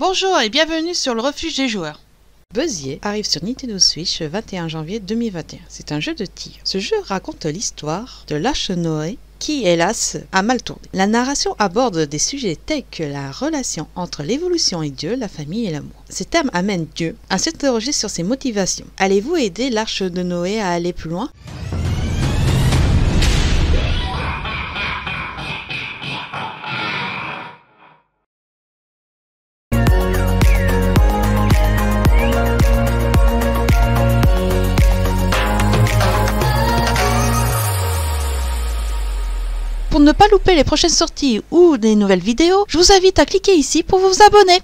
Bonjour et bienvenue sur le refuge des joueurs. Buzzier arrive sur Nintendo Switch le 21 janvier 2021. C'est un jeu de tir. Ce jeu raconte l'histoire de Lâche Noé qui, hélas, a mal tourné. La narration aborde des sujets tels que la relation entre l'évolution et Dieu, la famille et l'amour. Ces thèmes amènent Dieu à s'interroger sur ses motivations. Allez-vous aider l'Arche de Noé à aller plus loin? Pour ne pas louper les prochaines sorties ou des nouvelles vidéos, je vous invite à cliquer ici pour vous abonner.